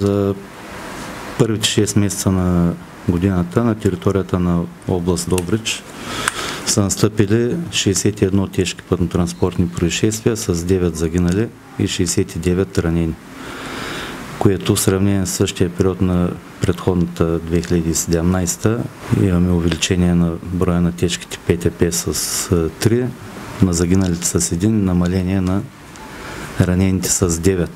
За първите 6 месеца на годината на територията на област Добрич са настъпили 61 тежки пътно-транспортни происшествия с 9 загинали и 69 ранени, което в сравнение с същия период на предходната 2017 имаме увеличение на броя на тежките ПТП с 3, на загиналите с 1, намаление на ранените с 9.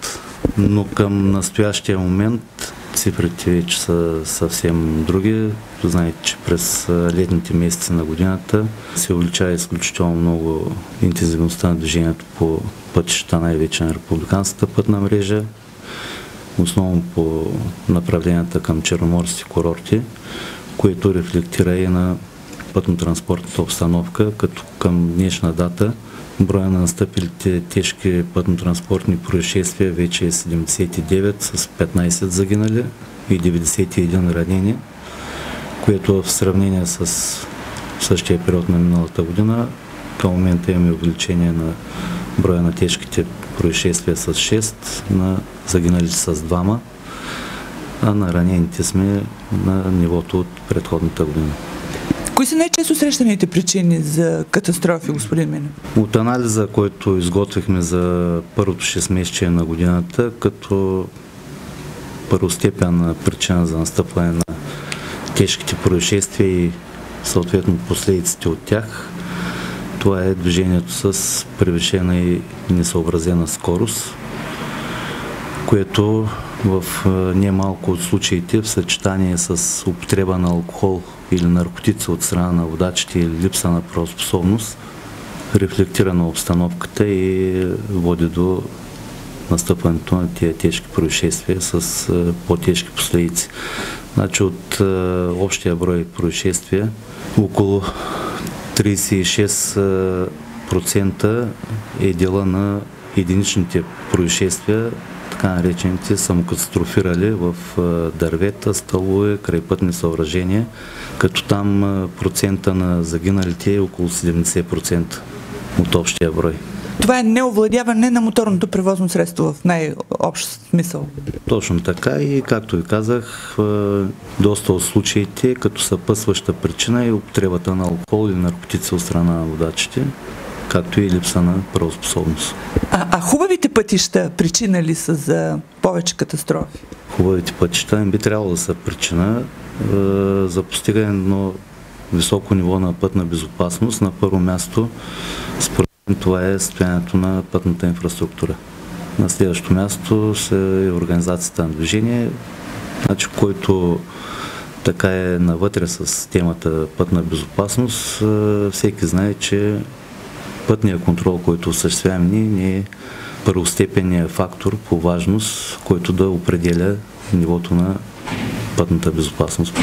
Но към настоящия момент цифрите вече са съвсем други. Знаете, че през летните месеци на годината се увеличава изключително много интензивността на движението по пътищата, най-вече на републиканската пътна мрежа, основно по направленията към черноморските курорти, което рефлектира и на пътно-транспортната обстановка, като към днешна дата броя на настъпилите тежки пътно-транспортни происшествия вече е 79 с 15 загинали и 91 ранени, което в сравнение с същия период на миналата година към момента имаме увеличение на броя на тежките происшествия с 6, на загиналите с 2, а на ранените сме на нивото от предходната година. Кои са най-често срещаните причини за катастрофи, господин Минев? От анализа, който изготвихме за първото 6 месече на годината, като първостепенна причина за настъпване на тежките происшествия и съответно последиците от тях, това е движението с превишена и несъобразена скорост, което в немалко от случаите в съчетание с употреба на алкохол или наркотици от страна на водачите или липса на правоспособност рефлектира на обстановката и води до настъпването на тия тежки происшествия с по-тежки последици. Значи от общия брой происшествия около 36% е дела на единичните происшествия, така наречените самокатастрофирали в дървета, стълове, крайпътни съоръжения, като там процента на загиналите е около 70% от общия брой. Това е неовладяване на моторното превозно средство в най-общ смисъл. Точно така и както ви казах, доста от случаите като съпъсваща причина е употребата на алкохол или наркотици от страна на водачите както и липса на правоспособност. А, а хубавите пътища причина ли са за повече катастрофи? Хубавите пътища би трябвало да са причина е, за постигане на високо ниво на пътна безопасност. На първо място, според мен, това е състоянието на пътната инфраструктура. На следващото място е организацията на движение, значи, който така е навътре с темата пътна безопасност. Е, всеки знае, че пътния контрол, който осъществяваме ние, не е първостепенният фактор по важност, който да определя нивото на пътната безопасност.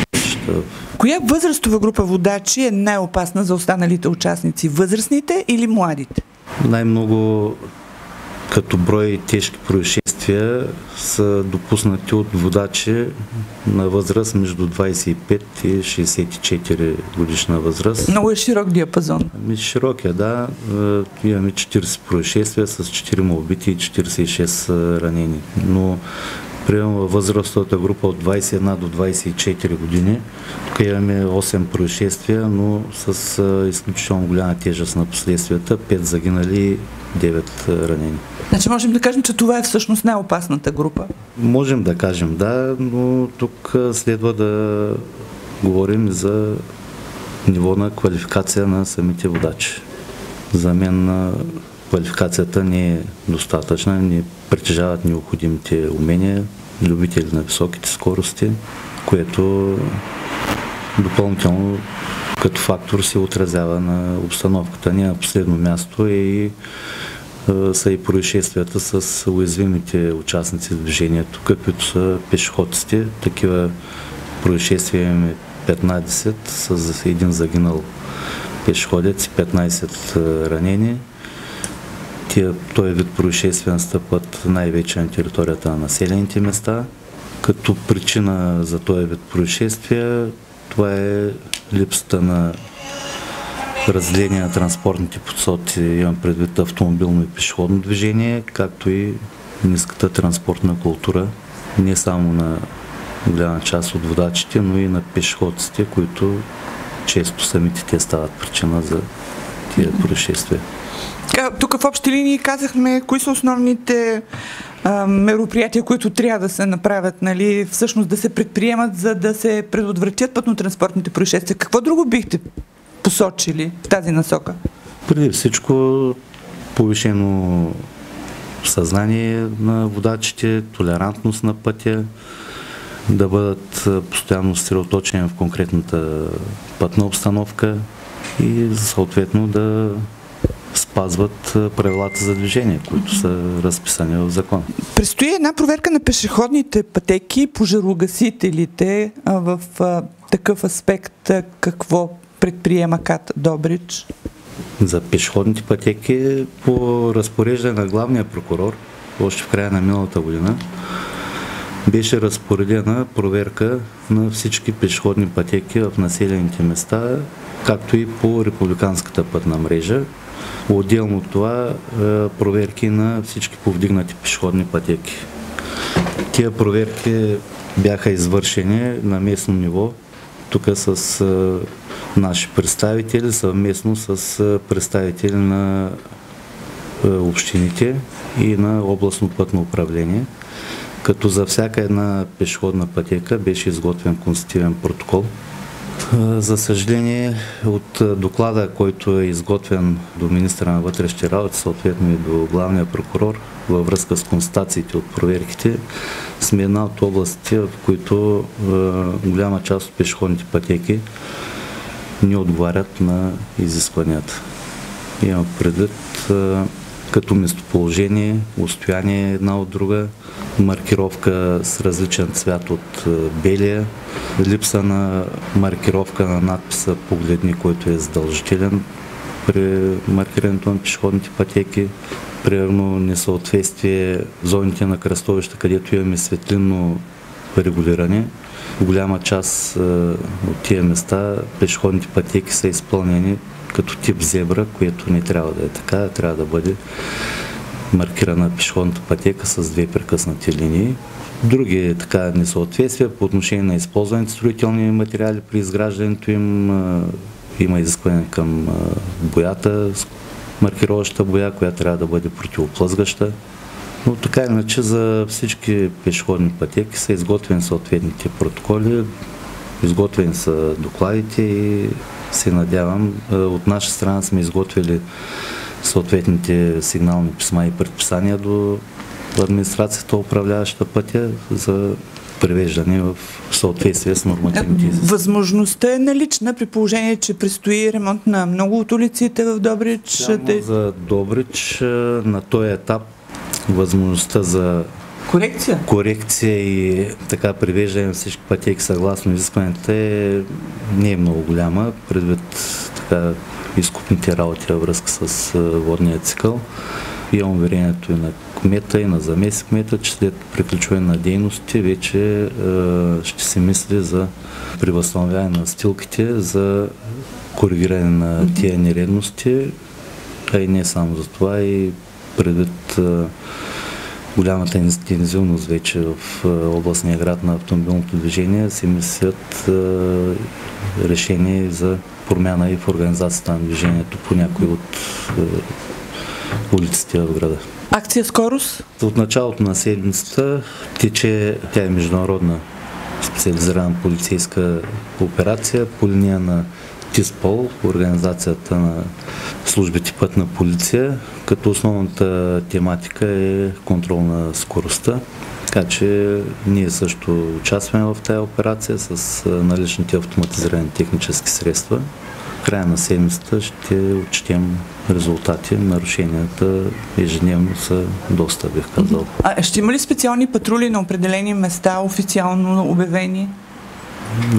Коя възрастова група водачи е най-опасна за останалите участници? Възрастните или младите? Най-много като брой тежки происшествия са допуснати от водачи на възраст между 25 и 64 годишна възраст. Много е широк диапазон. Ами, широк е, да. Е, имаме 40 происшествия с 4 убити и 46 ранени. Но примерно във възрастовата група от 21 до 24 години. Тук имаме 8 происшествия, но с изключително голяма тежест на последствията. 5 загинали и 9 ранени. Значи можем да кажем, че това е всъщност най-опасната група? Можем да кажем, да, но тук следва да говорим за ниво на квалификация на самите водачи. За мен квалификацията не е достатъчна, не притежават необходимите умения, любители на високите скорости, което допълнително като фактор се отразява на обстановката. Ние на последно място е и са и происшествията с уязвимите участници в движението, каквито са пешеходците. Такива происшествия имаме 15 с един загинал пешеходец и 15 ранени. Тия, този вид происшествия настъпват най-вече на територията на населените места. Като причина за този вид происшествия това е липсата на разделение на транспортните посоки, имам предвид автомобилно и пешеходно движение, както и ниската транспортна култура не само на голяма част от водачите, но и на пешеходците, които често самите те стават причина за тия происшествия. Тук в общи линии казахме кои са основните а, мероприятия, които трябва да се направят, нали, всъщност да се предприемат, за да се предотвратят пътно-транспортните происшествия. Какво друго бихте посочили в тази насока? Преди всичко повишено съзнание на водачите, толерантност на пътя, да бъдат постоянно средоточени в конкретната пътна обстановка и съответно да спазват правилата за движение, които са разписани в закон. Предстои една проверка на пешеходните пътеки, пожарогасителите в такъв аспект. Какво предприема КАТ Добрич? За пешеходните пътеки по разпореждане на главния прокурор, още в края на миналата година, беше разпоредена проверка на всички пешеходни пътеки в населените места, както и по републиканската пътна мрежа. Отделно от това е, проверки на всички повдигнати пешеходни пътеки. Тия проверки бяха извършени на местно ниво, тук с е, наши представители, съвместно с е, представители на общините и на областно пътно управление като за всяка една пешеходна пътека беше изготвен конститивен протокол. За съжаление, от доклада, който е изготвен до министра на вътрешните работи, съответно и до главния прокурор, във връзка с констатациите от проверките, сме една от областите, в които голяма част от пешеходните пътеки не отговарят на изискванията. Имам предвид като местоположение, устояние една от друга, маркировка с различен цвят от е, белия, липса на маркировка на надписа Погледни, който е задължителен при маркирането на пешеходните пътеки, примерно несъответствие в зоните на кръстовища, където имаме светлинно регулиране. Голяма част е, от тия места пешеходните пътеки са изпълнени като тип зебра, което не трябва да е така, трябва да бъде маркирана пешеходната пътека с две прекъснати линии. Други така несъответствия по отношение на използваните строителни материали при изграждането им има изискване към боята, маркироваща боя, която трябва да бъде противоплъзгаща. Но така иначе за всички пешеходни пътеки са изготвени съответните протоколи, изготвени са докладите и се надявам. От наша страна сме изготвили съответните сигнални писма и предписания до администрацията, управляваща пътя за привеждане в съответствие с нормативните изисквания. Възможността е налична при положение, че предстои ремонт на много от улиците в Добрич. Само за Добрич на този етап възможността за корекция, корекция и така привеждане на всички пътеки съгласно изискването е, не е много голяма, предвид така изкупните работи във връзка с водния цикъл. Имам уверението и на кмета, и на заместник кмета, че след приключване на дейностите вече е, ще се мисли за превъзстановяване на стилките, за коригиране на тия нередности, а и не само за това, и предвид е, голямата интензивност вече в областния град на автомобилното движение се мислят решения за промяна и в организацията на движението по някои от улиците в града. Акция Скорост? От началото на седмицата тече, тя е международна специализирана полицейска операция по линия на ТИСПОЛ, организацията на службите пътна полиция, като основната тематика е контрол на скоростта. Така че ние също участваме в тази операция с наличните автоматизирани технически средства. В края на седмицата ще отчетем резултати. Нарушенията ежедневно са доста, бих казал. А ще има ли специални патрули на определени места, официално обявени?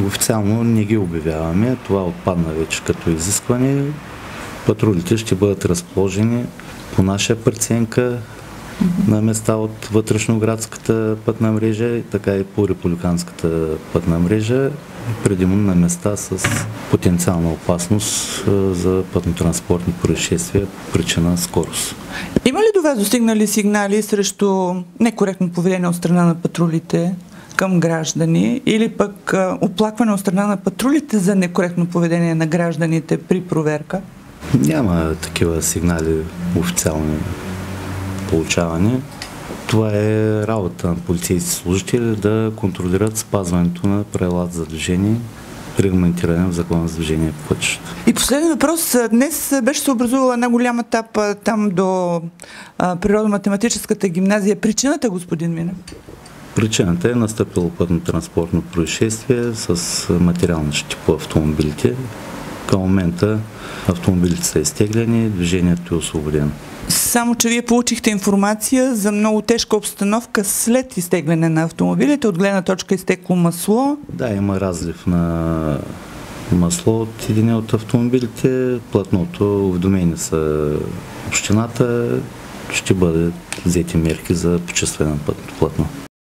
Официално не ги обявяваме. Това отпадна вече като изискване. Патрулите ще бъдат разположени по наша преценка на места от вътрешноградската пътна мрежа, така и по републиканската пътна мрежа, предимно на места с потенциална опасност за пътно-транспортни происшествия, причина скорост. Има ли до вас достигнали сигнали срещу некоректно поведение от страна на патрулите към граждани или пък оплакване от страна на патрулите за некоректно поведение на гражданите при проверка? Няма такива сигнали официални получаване. Това е работа на полицейски служители да контролират спазването на правилата за движение, регламентиране в закона за движение по пътищата. И последен въпрос. Днес беше се образувала една голяма тапа там до природо-математическата гимназия. Причината, господин Минев? Причината е настъпило пътно-транспортно происшествие с материални щити по автомобилите. Към момента автомобилите са изтегляни, движението е освободено. Само, че вие получихте информация за много тежка обстановка след изтегляне на автомобилите, от гледна точка изтекло масло. Да, има разлив на масло от един от автомобилите. Платното уведомени са общината. Ще бъде взети мерки за почистване на пътното платно.